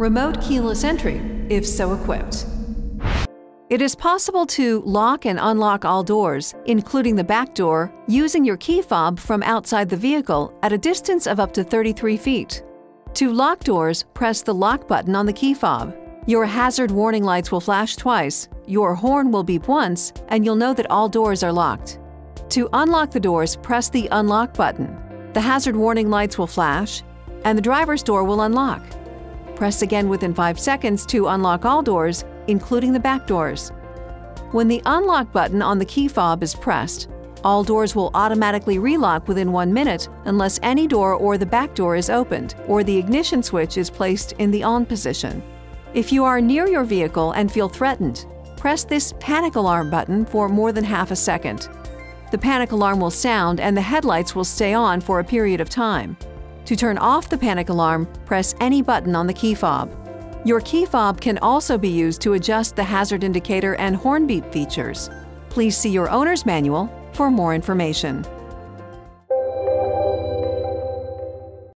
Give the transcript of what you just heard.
Remote keyless entry, if so equipped. It is possible to lock and unlock all doors, including the back door, using your key fob from outside the vehicle at a distance of up to 33 feet. To lock doors, press the lock button on the key fob. Your hazard warning lights will flash twice, your horn will beep once, and you'll know that all doors are locked. To unlock the doors, press the unlock button. The hazard warning lights will flash, and the driver's door will unlock. Press again within 5 seconds to unlock all doors, including the back doors. When the unlock button on the key fob is pressed, all doors will automatically relock within one minute unless any door or the back door is opened or the ignition switch is placed in the on position. If you are near your vehicle and feel threatened, press this panic alarm button for more than half a second. The panic alarm will sound and the headlights will stay on for a period of time. To turn off the panic alarm, press any button on the key fob. Your key fob can also be used to adjust the hazard indicator and horn beep features. Please see your owner's manual for more information.